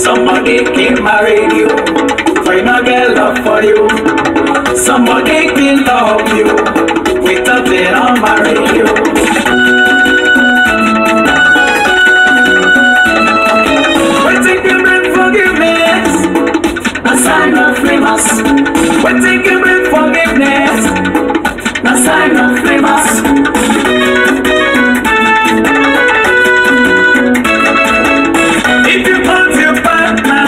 Somebody can marry you, you not get love for you. Somebody can love you, without they don't marry famous. Waiting to bring forgiveness, a sign of famous. If you hurt your partner,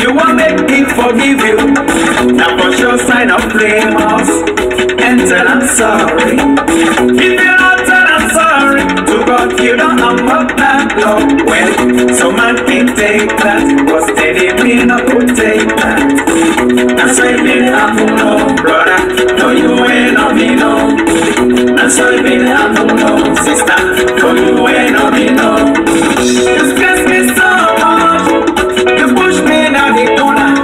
you want make him forgive you. Now for sure sign of famous and tell I'm sorry. If you not tell I'm sorry to God, you don't have that love. Well, some man can take that, but steady me that. Me have to brother. No, you ain't no me no. Why me have to sister. No, you ain't no me no. You stress me so much. You push me down the corner.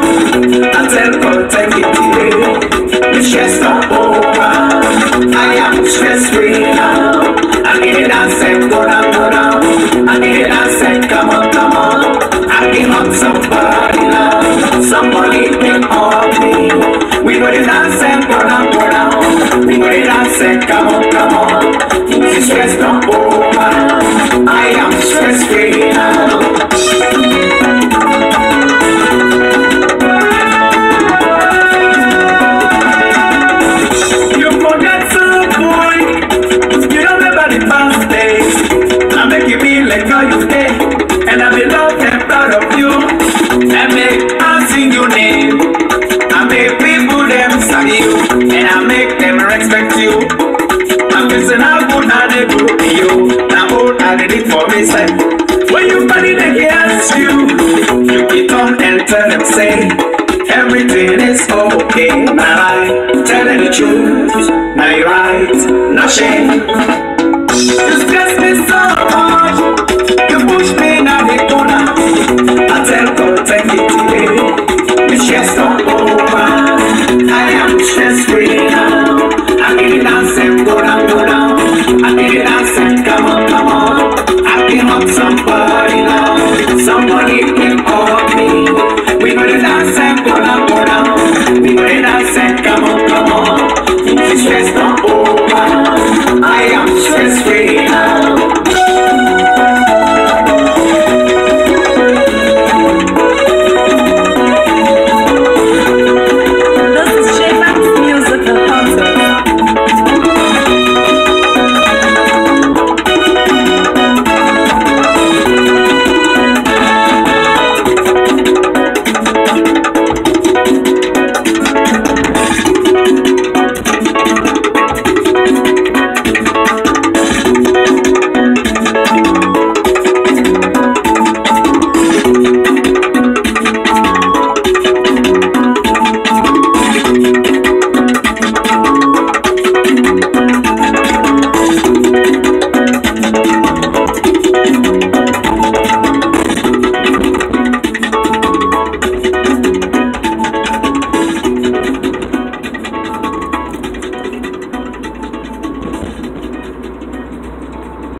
I tell God, take it away. You stress no over. I am stress free now. I need it dancing, go how. And I be loved and proud of you. I make I sing your name. I make people them sing you. And I make them respect you. I'm missing how good I they do you. Now all I did it for say. When you it against you, you get on and tell them say. Everything is okay, my life. Telling the truth, now you're right, no shame. So hacer